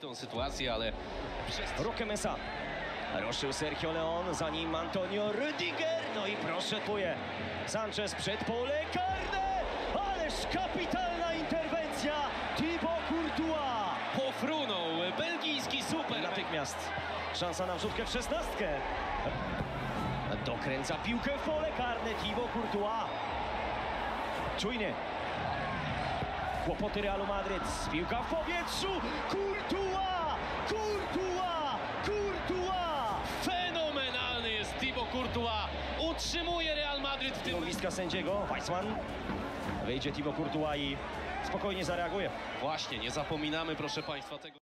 tą sytuację, ale przez... Roque Mesa. Ruszył Sergio Leon, za nim Antonio Rüdiger. No i proszę tuje. Sanchez przed pole karne. Ależ kapitalna interwencja Thibaut Courtois. Pofrunął belgijski super. Natychmiast szansa na wrzutkę w szesnastkę. Dokręca piłkę w pole karne Thibaut Courtois. Czujnie. Kłopoty Realu Madryt. Piłka w powietrzu. Courtois! Courtois! Fenomenalny jest Thibaut Courtois. Utrzymuje Real Madryt w tym... Gwizdka sędziego. Weissman. Wyjdzie Thibaut Courtois i spokojnie zareaguje. Właśnie, nie zapominamy proszę Państwa tego.